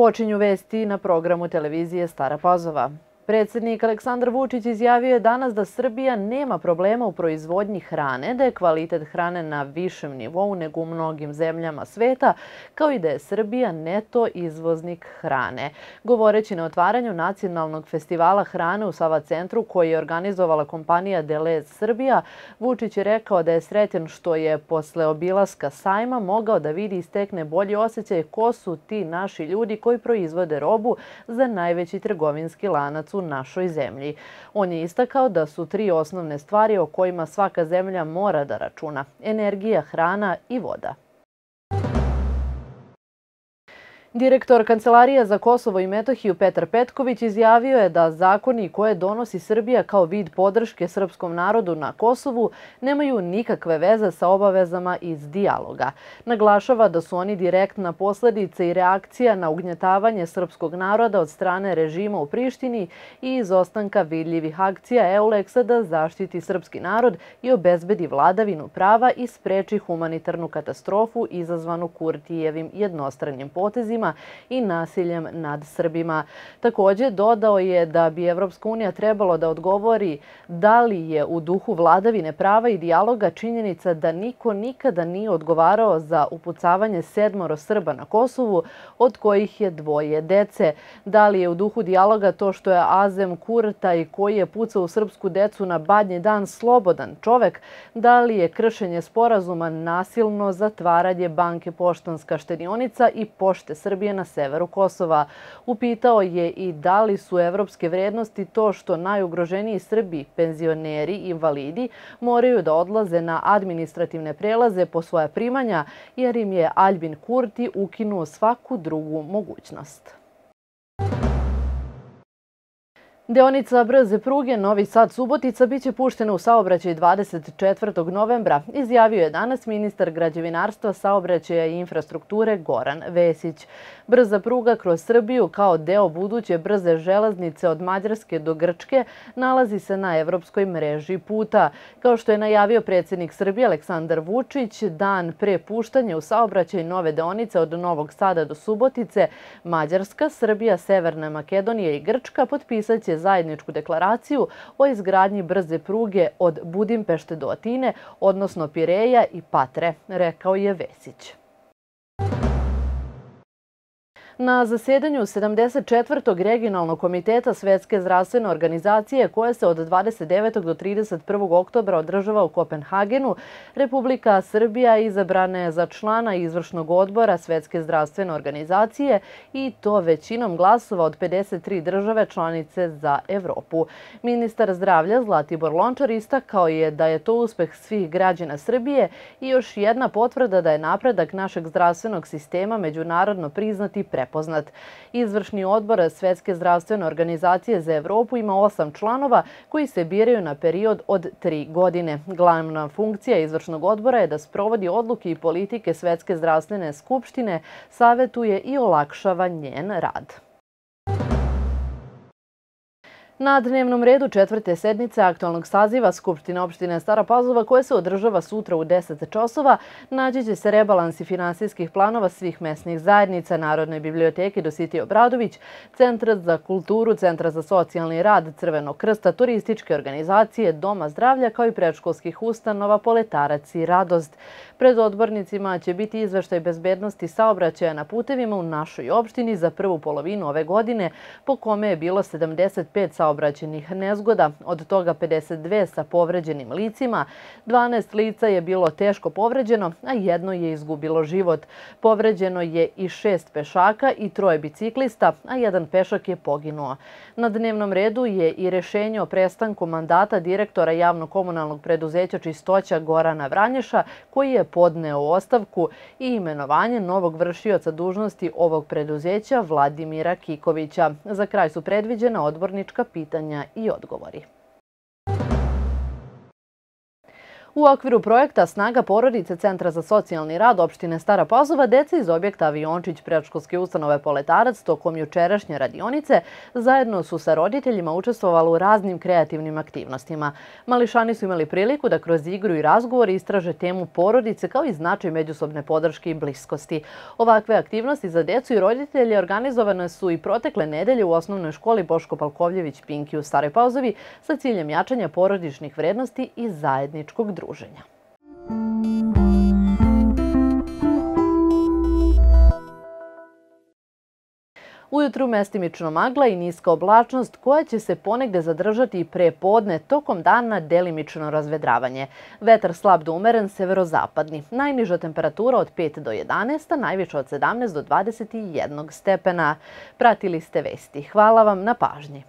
Počinju vesti na programu televizije Stara Pazova. Predsjednik Aleksandar Vučić izjavio je danas da Srbija nema problema u proizvodnji hrane, da je kvalitet hrane na višem nivou nego u mnogim zemljama sveta, kao i da je Srbija neto izvoznik hrane. Govoreći na otvaranju nacionalnog festivala hrane u Sava centru koji je organizovala kompanija Delez Srbija, Vučić je rekao da je srećen što je posle obilaska sajma mogao da vidi i stekne bolji osjećaj ko su ti naši ljudi koji proizvode robu za najveći trgovinski lanac u našoj zemlji. On je istakao da su tri osnovne stvari o kojima svaka zemlja mora da računa. Energija, hrana i voda. Direktor Kancelarija za Kosovo i Metohiju Petar Petković izjavio je da zakoni koje donosi Srbija kao vid podrške srpskom narodu na Kosovu nemaju nikakve veze sa obavezama iz dijaloga. Naglašava da su oni direktna posledica i reakcija na ugnjetavanje srpskog naroda od strane režima u Prištini i izostanka vidljivih akcija EULEX-a da zaštiti srpski narod i obezbedi vladavinu prava i spreči humanitarnu katastrofu izazvanu Kurtijevim jednostranim potezima terorizma i nasiljem nad Srbima. Također dodao je da bi Evropska unija trebalo da odgovori da li je u duhu vladavine prava i dijaloga činjenica da niko nikada nije odgovarao za upucavanje sedmoro Srba na Kosovu, od kojih je dvoje dece. Da li je u duhu dijaloga to što je Azem Kurta i koji je pucao u srpsku decu na badnji dan slobodan čovek, da li je kršenje sporazuma nasilno zatvaranje banke Poštanska štedionica i pošte Srbije Srbije na severu Kosova. Upitao je i da li su evropske vrednosti to što najugroženiji Srbi, penzioneri i invalidi moraju da odlaze na administrativne prelaze po svoja primanja jer im je Albin Kurti ukinuo svaku drugu mogućnost. Deonica brze pruge Novi Sad-Subotica biće puštena u saobraćaj 24. novembra, izjavio je danas ministar građevinarstva, saobraćaja i infrastrukture Goran Vesić. Brza pruga kroz Srbiju kao deo buduće brze železnice od Mađarske do Grčke nalazi se na evropskoj mreži puta. Kao što je najavio predsjednik Srbije Aleksandar Vučić, dan pre puštanja u saobraćaj nove deonice od Novog Sada do Subotice, Mađarska, Srbija, Severna Makedonija i Grčka potpisaće zajedničku deklaraciju o izgradnji brze pruge od Budimpešte do Atine, odnosno Pireja i Patre, rekao je Vesić. Na zasedanju 74. regionalnog komiteta Svetske zdravstvene organizacije koje se od 29. do 31. oktobra održava u Kopenhagenu, Republika Srbija izabrana je za člana izvršnog odbora Svetske zdravstvene organizacije i to većinom glasova od 53 države članice za Evropu. Ministar zdravlja Zlatibor Lončar istakao je da je to uspeh svih građana Srbije i još jedna potvrda da je napredak našeg zdravstvenog sistema međunarodno priznati prepoznat prepoznat. Izvršni odbor Svetske zdravstvene organizacije za Evropu ima osam članova koji se biraju na period od tri godine. Glavna funkcija izvršnog odbora je da sprovodi odluke i politike Svetske zdravstvene skupštine, savjetuje i olakšava njen rad. Na dnevnom redu četvrte sednice aktualnog saziva Skupštine opštine Stara Pazova koja se održava sutra u 10 časova nađe će se rebalansi finansijskih planova svih mesnih zajednica Narodne biblioteke Dositi Obradović, Centra za kulturu, Centra za socijalni rad, Crvenog krsta, turističke organizacije, Doma zdravlja kao i predškolskih ustanova Poletarac i Radost. Pred odbornicima će biti izveštaj bezbednosti saobraćaja na putevima u našoj opštini za prvu polovinu ove godine po kome je bilo 75 saobraćaja saobraćenih nezgoda, od toga 52 sa povređenim licima. 12 lica je bilo teško povređeno, a jedno je izgubilo život. Povređeno je i šest pešaka i troje biciklista, a jedan pešak je poginuo. Na dnevnom redu je i rešenje o prestanku mandata direktora javno-komunalnog preduzeća Čistoća Gorana Vranješa, koji je podneo ostavku i imenovanje novog vršioca dužnosti ovog preduzeća Vladimira Kikovića. Za kraj su predviđena odbornička pitanja pitanja i odgovori. U okviru projekta Snaga porodice Centra za socijalni rad opštine Stara Pazova, deca iz objekta Aviončić predškolske ustanove Poletarac tokom jučerašnje radionice zajedno su sa roditeljima učestvovali u raznim kreativnim aktivnostima. Mališani su imali priliku da kroz igru i razgovor istraže temu porodice kao i značaj međusobne podrške i bliskosti. Ovakve aktivnosti za decu i roditelje organizovane su i protekle nedelje u osnovnoj školi Boško Palkovljević-Pinki u Staroj Pazovi sa ciljem jačanja porodičnih vrednosti i zajedničkog društva druženja. Ujutru mestimično magla i niska oblačnost koja će se ponegde zadržati i pre podne tokom dana delimično razvedravanje. Vetar slab do umeren severozapadni. Najniža temperatura od 5 do 11, a najviša od 17 do 21 stepena. Pratili ste vesti. Hvala vam na pažnji.